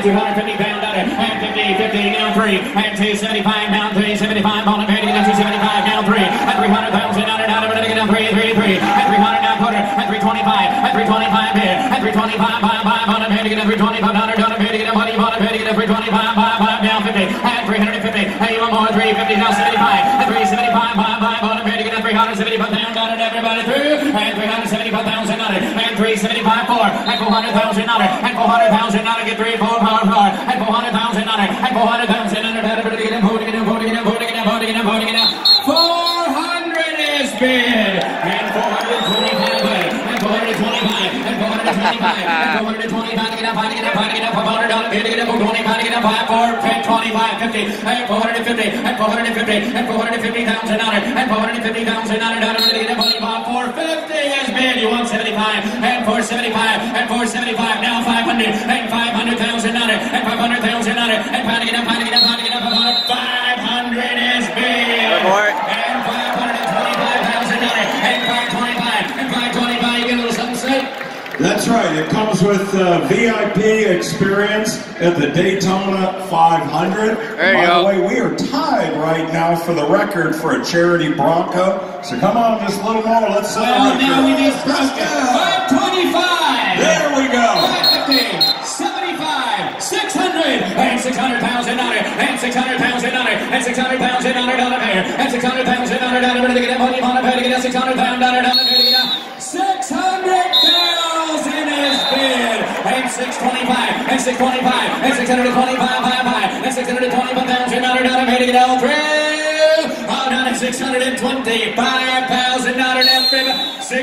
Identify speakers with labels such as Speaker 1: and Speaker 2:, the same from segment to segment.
Speaker 1: 250 pound daughter, and
Speaker 2: now three, and 275 pound, 375 ball, and 30, and 275 now three, and 300 pounds, and out and out, and three, three, three, and 300 and 325, and 325 bid, 325, five, five, on a pair to get 325 dollar, dollar pair to get a money, on a get a now 50, and 350, hey, one more, 350, now 75, and 375, five, five, on get 375 pound everybody through, and 375 three seventy-five four, and four hundred thousand dollar, and four hundred thousand dollar, get three, four, four, four, and four hundred thousand dollar, and four hundred thousand dollar, dollar pay to get a vote, get a vote, get a vote, get a vote, get vote, get a four hundred is bid, and four hundred twenty-five, and four hundred twenty-five, and four hundred twenty-five, and four hundred twenty-five, get a five, get a five, get a five hundred dollar, bid, get a vote, twenty-five, get a five, four, ten, twenty-five, fifty, and four hundred and fifty, and four hundred and fifty, and four hundred and 475 and 475. Now 500 and 500,000 on it and 500,000 on it and pounding it up, pounding it up, pounding it up. 500 is
Speaker 3: big.
Speaker 2: And 525,000 on it and 525 and 525. You get a little something?
Speaker 1: That's right. It comes with uh, VIP experience at the Daytona 500.
Speaker 3: There
Speaker 1: By
Speaker 3: go.
Speaker 1: the way, we are tied right now for the record for a charity Bronco. So come on, just a little more. Let's celebrate.
Speaker 2: Well, now we need Bronco. And 600 pounds in honor, and 600 pounds in honor, and 600 pounds in honor, dollar pair, and 600 pounds in honor, dollar pair to get a money on a pair to get a 600 pound dollar, dollar pair to get a 600,000 is bid, and 625, and 625, and 625, five, five, and 625 pounds in honor, dollar pair to get all three, all down at 625,000 dollar, dollar pair,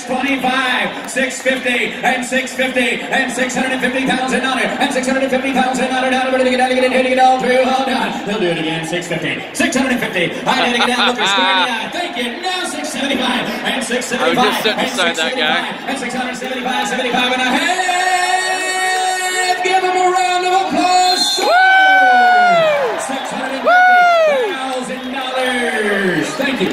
Speaker 2: 625, 650, and 650, and 650 pounds and under, and 650 pounds and under, down, ready to get down, get in, hitting it all through, hold on. They'll do it again, 650, 650, I did it again, looking square in the eye, thank you, now 675, and 675,
Speaker 3: I'm and 675, 75,
Speaker 2: and
Speaker 3: a half, give
Speaker 2: him a round of applause. Woo! $650,000, thank you.